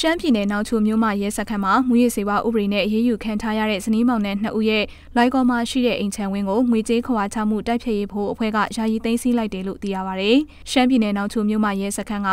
ရှမ်းပြည်နယ်နောက်ချိုမြို့မှာရဲစခန်းမှာမူရစ်စေဝါဥပဒေနဲ့အရေးယူခံထားရတဲ့ဇနီးမောင်နှံနှစ်ဦးရဲ့လိုက်ကော်မှာရှိတဲ့အိမ်ချမ်းဝင်းကိုငွေကြေးခွာချမှုတိုက်ဖျက်ရေးဖို့အဖွဲ့ကယာယီသိမ်းဆည်းလိုက်တယ်လို့သိရပါဗျ။ရှမ်းပြည်နယ်နောက်ချိုမြို့မှာရဲစခန်းက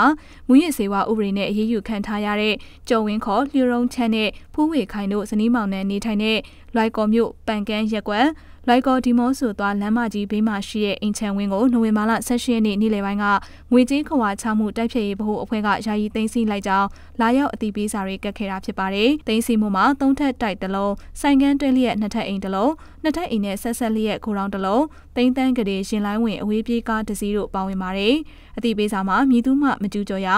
မူရစ်စေဝါဥပဒေနဲ့အရေးယူခံထားရတဲ့ကျော်ဝင်းခေါ်လျှို့ရုံးချမ်းနဲ့ဖူးဝေခိုင်တို့ဇနီးမောင်နှံနေထိုင်တဲ့လိုက်ကော်မြို့ပန်ကန်းရက်ကွက်လိုက်ကော်ဒီမောဆိုသွားလမ်းမကြီးဘေးမှာရှိတဲ့အိမ်ချမ်းဝင်းကိုနိုဝင်ဘာလ18ရက်နေ့နေ့လယ်ပိုင်းကငွေကြေးခွာချမှုတိုက်ဖြတ်ရေးဗဟိုအဖွဲ့ကယာယီသိမ်းဆည်းလိုက်ကြောင်းလာရောက်အသိပေးစာတွေကတ်ခဲ့တာဖြစ်ပါတယ်။သိမ်းဆည်းမှုမှာသုံးထပ်တိုက်တစ်လုံးဆိုင်ကန်းတွဲလျက်နှစ်ထပ်အိမ်တစ်လုံးနှစ်ထပ်အိမ်နဲ့ဆက်ဆက်လျက်ခိုးတောင်တစ်လုံးသိန်းတန်းကလေးရှင်လိုင်းဝင်အဝေးပြေးကားတစ်စီးတို့ပါဝင်ပါတယ်။အသိပေးစာမှာမြည်သူမှမကျူးကျော်ရ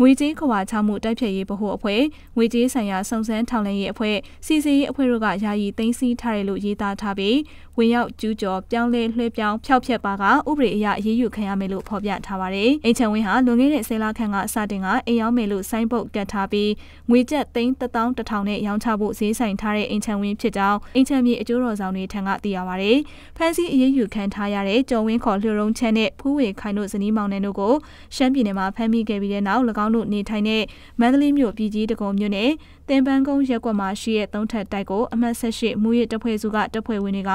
ငွေကြေးခွာချမှုတိုက်ဖြတ်ရေးဗဟိုအဖွဲ့ငွေကြေးဆိုင်ရာစုံစမ်းထောက်လှမ်းရေးအဖွဲ့စီစီရေးအဖွဲ့တို့ကယာယီသိမ်းဆည်းထားတယ်လို့ရေးသားထားပြီးဝင်ရောက်ကျူးကျော်ပြောင်းလဲလွှဲပြောင်းဖျောက်ဖျက်ပါကဥပဒေအရအရေးယူခံရမယ်လို့ဖော်ပြထားပါတယ်။အိမ်ချံဝင်းဟာလွန်ခဲ့တဲ့ဆယ်လခန့်ကစတင်ကအိမ်ရောက်မယ်လို့ဆိုင်းပုတ်ကတ်ထားပြီးငွေကျပ်သိန်း1000နဲ့ရောင်းချဖို့ဈေးဆိုင်ထားတဲ့အိမ်ချံဝင်းဖြစ်ကြောင်းအိမ်ချံမြေအကျိုးတော်ဆောင်တွေထံကသိရပါတယ်။ဖန်စီအရေးယူခံထားရတဲ့ကျော်ဝင်းခေါ်လျှို့ရုံးချမ်းနဲ့ဖူးဝေခိုင်တို့ဇနီးမောင်နှံတို့ကိုရှမ်းပြည်နယ်မှာဖမ်းမိခဲ့ပြီးတဲ့နောက်၎င်းတို့နေထိုင်တဲ့မန္တလေးမြို့ပြည်ကြီးတကုံမြို့နယ်တင်ပန်းကုန်းရက်ကွက်မှာရှိတဲ့သုံးထပ်တိုက်ကိုအမှတ်၁၈မူရစ်တပ်ဖွဲ့စုကတပ်ဖွဲ့ဝင်တွေက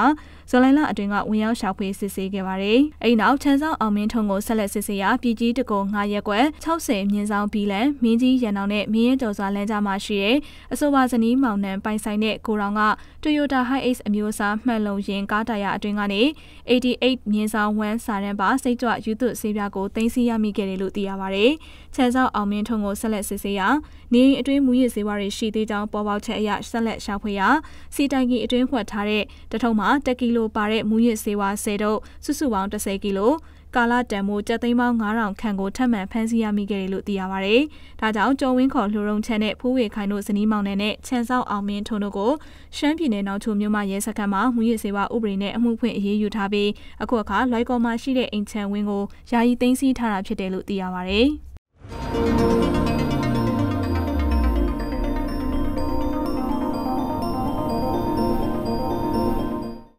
ဇွန်လလအတွင်းကဝင်ရောက်ရှာဖွေစစ်ဆေးခဲ့ပါတယ်။အဲဒီနောက်ချမ်းဆောင်အောင်မင်းထုံကိုဆက်လက်စစ်ဆေးရာပြည်ကြီးတကုံငါရက်ကွက်60မြင်းဆောင်ဘီလန်မင်းကြီးရန်အောင်နဲ့မင်းရဲကျော်စွာလမ်းကြားမှာရှိတဲ့အဆိုပါဇနီးမောင်နှံပိုင်ဆိုင်တဲ့ကိုရောင်က Toyota Hiace အမျိုးအစားမှန်လုံရင်ကားတာယာအတွင်းကနေ88မြင်းဆောင်1စာရန်ပါစိတ်ကြွယူသွဆေးပြားကိုတင်စီရမိခဲ့တယ်လို့သိရပါတယ်။ချမ်းဆောင်အောင်မင်းထုံကိုဆက်လက်စစ်ဆေးရာနေအတွင်းမူရစ်ဆေးဝါးတွေရှိသေးကြောင်းပေါ်ပေါက်ချက်အရဆက်လက်ရှာဖွေရာစီတိုင်ကီအတွင်းဖွက်ထားတဲ့တထုံမှာ1ကီလိုပါတဲ့မူရစ်ဆေးဝါး10တုပ်စုစုပေါင်း10ကီလို ကာလတန်မိုးကျပ်သိန်းပေါင်း9000ခန့်ကိုထပ်မံဖမ်းဆီးရမိခဲ့တယ်လို့သိရပါဗျ။ဒါကြောင့်ကျော်ဝင်းခေါ်လှူရုံချမ်းနဲ့ဖူးဝေခိုင်တို့ဇနီးမောင်နှံနဲ့ချန်ဆောက်အောင်မင်းထုံတို့ကိုရှမ်းပြည်နယ်နောက်ချိုမြို့မှာရဲစခန်းမှာမူရစ်စေဝါဥပဒေနဲ့အမှုဖွင့်အရေးယူထားပြီးအခုအခါလွိုက်ကော်မှာရှိတဲ့အိမ်ချမ်းဝင်းကိုယာယီသိမ်းဆည်းထားတာဖြစ်တယ်လို့သိရပါဗျ။